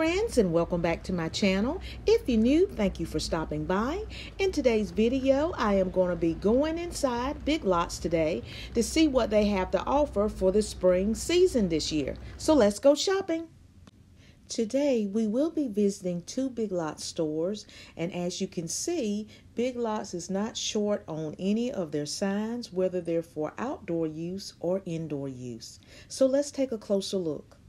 friends and welcome back to my channel. If you're new, thank you for stopping by. In today's video, I am going to be going inside Big Lots today to see what they have to offer for the spring season this year. So let's go shopping. Today, we will be visiting two Big Lots stores, and as you can see, Big Lots is not short on any of their signs, whether they're for outdoor use or indoor use. So let's take a closer look.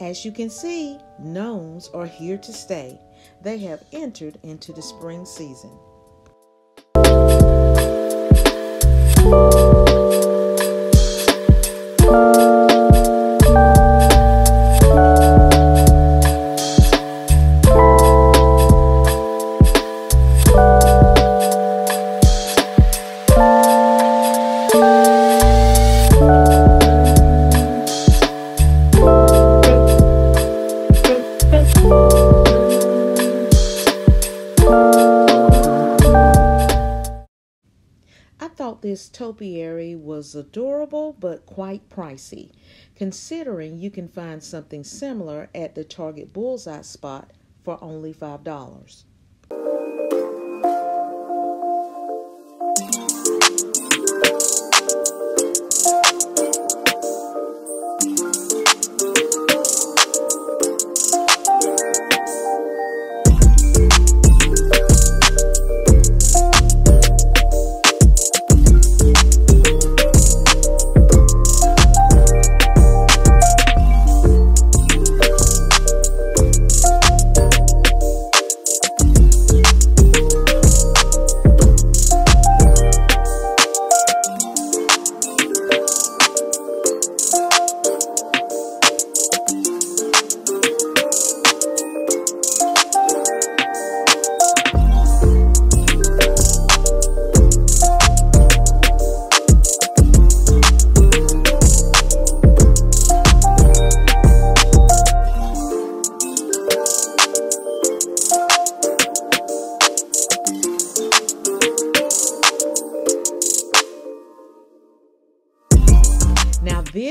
As you can see, gnomes are here to stay. They have entered into the spring season. This topiary was adorable but quite pricey, considering you can find something similar at the Target Bullseye spot for only $5.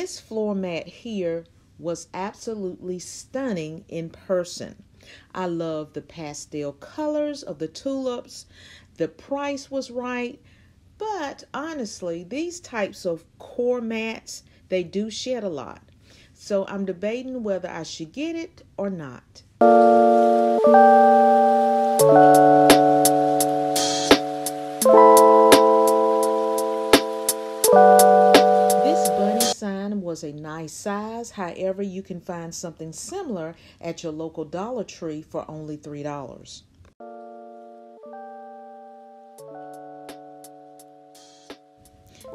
This floor mat here was absolutely stunning in person. I love the pastel colors of the tulips. The price was right. But honestly, these types of coir mats, they do shed a lot. So I'm debating whether I should get it or not. Was a nice size. However, you can find something similar at your local Dollar Tree for only $3.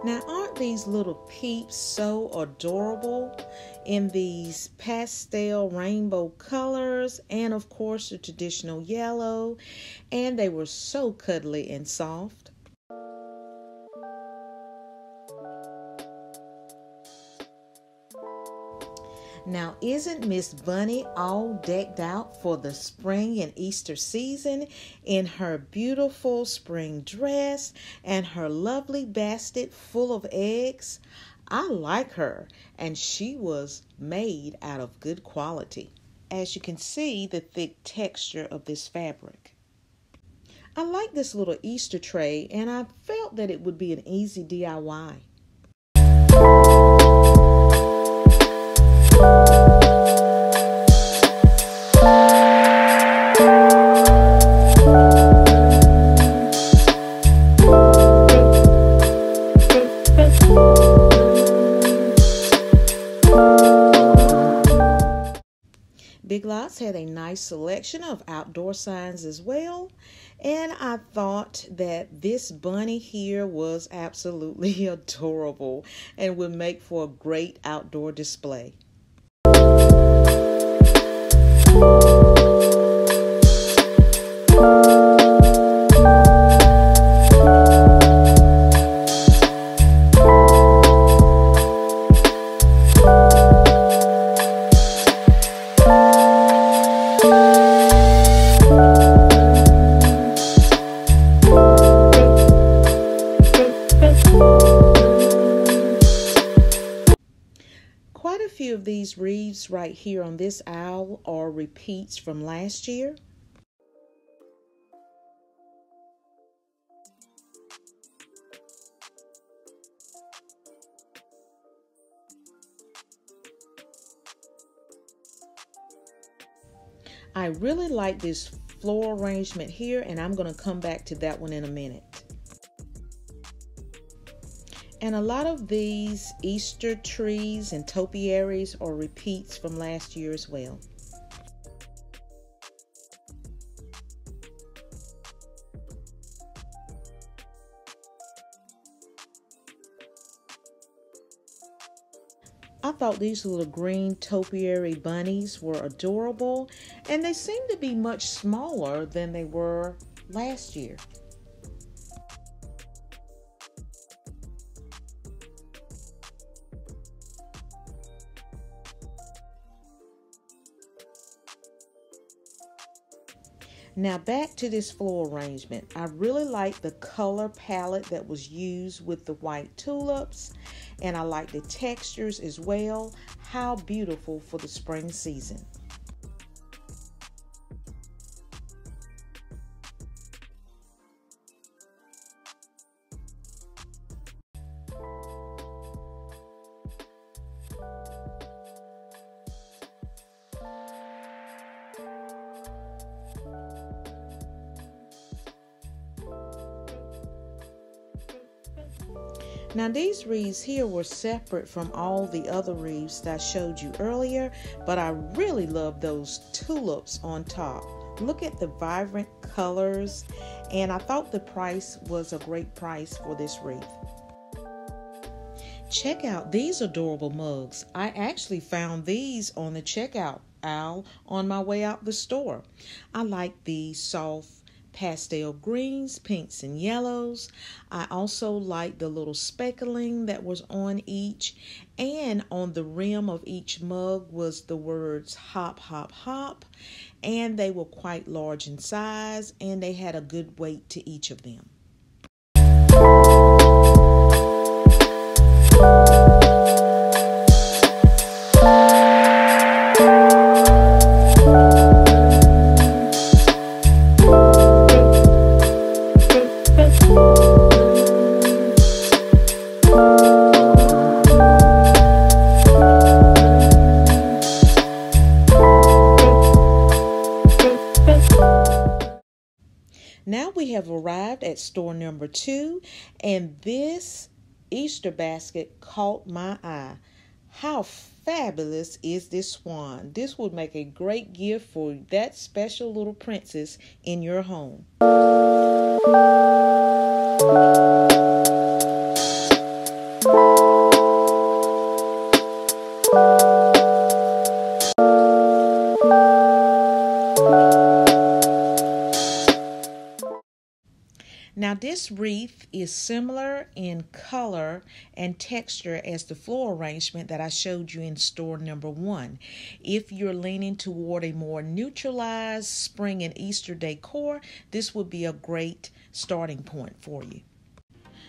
Now, aren't these little peeps so adorable in these pastel rainbow colors and, of course, the traditional yellow? And they were so cuddly and soft. Now, isn't Miss Bunny all decked out for the spring and Easter season in her beautiful spring dress and her lovely basket full of eggs? I like her, and she was made out of good quality. As you can see, the thick texture of this fabric. I like this little Easter tray, and I felt that it would be an easy DIY. Big Lots had a nice selection of outdoor signs as well. And I thought that this bunny here was absolutely adorable and would make for a great outdoor display. Here on this owl are repeats from last year. I really like this floral arrangement here and I'm going to come back to that one in a minute. And a lot of these Easter trees and topiaries are repeats from last year as well. I thought these little green topiary bunnies were adorable and they seem to be much smaller than they were last year. Now back to this floral arrangement. I really like the color palette that was used with the white tulips and I like the textures as well. How beautiful for the spring season. Now these wreaths here were separate from all the other wreaths that I showed you earlier, but I really love those tulips on top. Look at the vibrant colors, and I thought the price was a great price for this wreath. Check out these adorable mugs. I actually found these on the checkout aisle on my way out the store. I like the soft pastel greens, pinks, and yellows. I also like the little speckling that was on each. And on the rim of each mug was the words hop, hop, hop. And they were quite large in size and they had a good weight to each of them. Now we have arrived at store number two, and this Easter basket caught my eye. How fabulous is this swan? This would make a great gift for that special little princess in your home. This wreath is similar in color and texture as the floral arrangement that I showed you in store number one. If you're leaning toward a more neutralized spring and Easter decor, this would be a great starting point for you.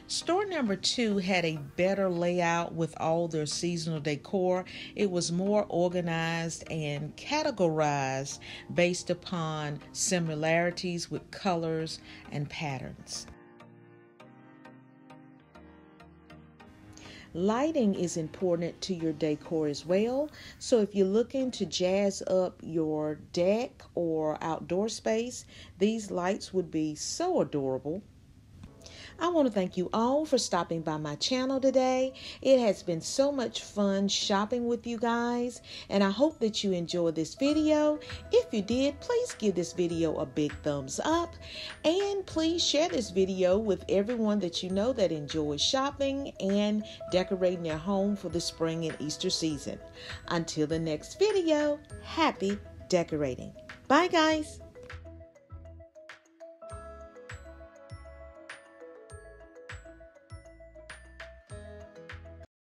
Store number two had a better layout with all their seasonal decor. It was more organized and categorized based upon similarities with colors and patterns. Lighting is important to your decor as well. So if you're looking to jazz up your deck or outdoor space, these lights would be so adorable. I want to thank you all for stopping by my channel today. It has been so much fun shopping with you guys, and I hope that you enjoyed this video. If you did, please give this video a big thumbs up, and please share this video with everyone that you know that enjoys shopping and decorating their home for the spring and Easter season. Until the next video, happy decorating. Bye, guys.